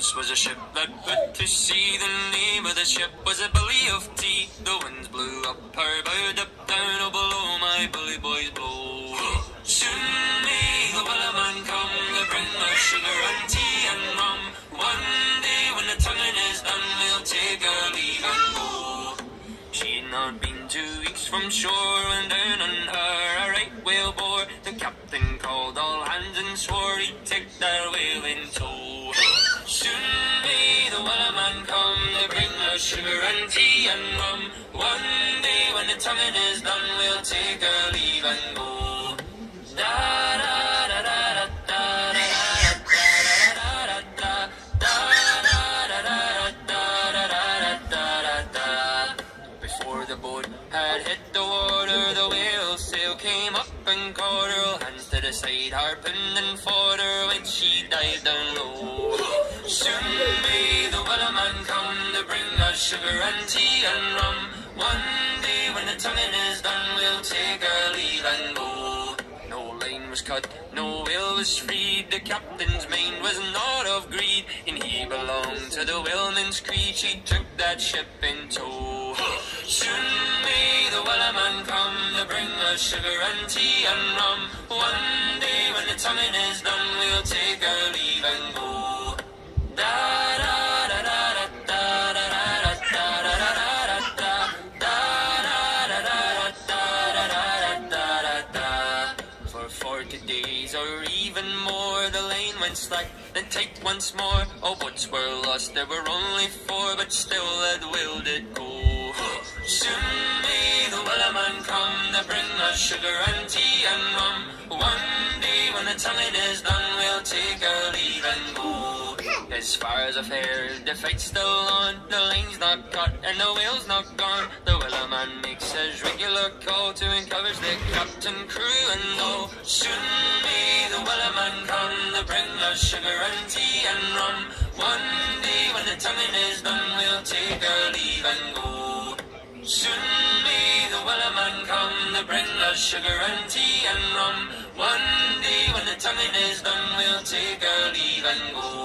once was a ship that put to sea. The name of the ship was a Billy of Tea. The winds blew up her bow, up down, oh below my bully boys blow. Soon may the Wellerman come to bring us sugar and tea and rum. One day when the tonguing is done, we'll take our leave and go. She'd not been two weeks from shore when down on her a right whale bore. The captain called all hands and swore he'd take that whale in tow. Soon may the Wellerman come to bring us sugar and tea and rum. One day when the tonguing is done, we'll take our leave and go. Da da before the boat had hit the water, the whale sail came up and caught her. The side, harping and fought her when she dived down low. Soon may the Wellerman come to bring us sugar and tea and rum. One day when the tonguing is done, we'll take our leave and go. No line was cut, no whale was freed. The captain's mind was not of greed, and he belonged to the whaleman's creed. She took that ship in tow. Soon may the Wellerman come to bring us sugar and tea and rum. Forty days or even more, the lane went slack, then tight once more. Oh, All boats were lost, there were only four, but still that will did go. Soon may the Wellerman come to bring us sugar and tea and rum. One day when the tonguing is done, we'll take our leave and go. As far as affairs, the fight's still on. The lane's not cut and the whale's not gone. The Wellerman makes his regular call to encourage the captain, crew, and all. Soon may the Wellerman come to bring us sugar and tea and rum. One day when the tonguing is done, we'll take our leave and go. Soon may the Wellerman come to bring us sugar and tea and rum. One day when the tonguing is done, we'll take our leave and go.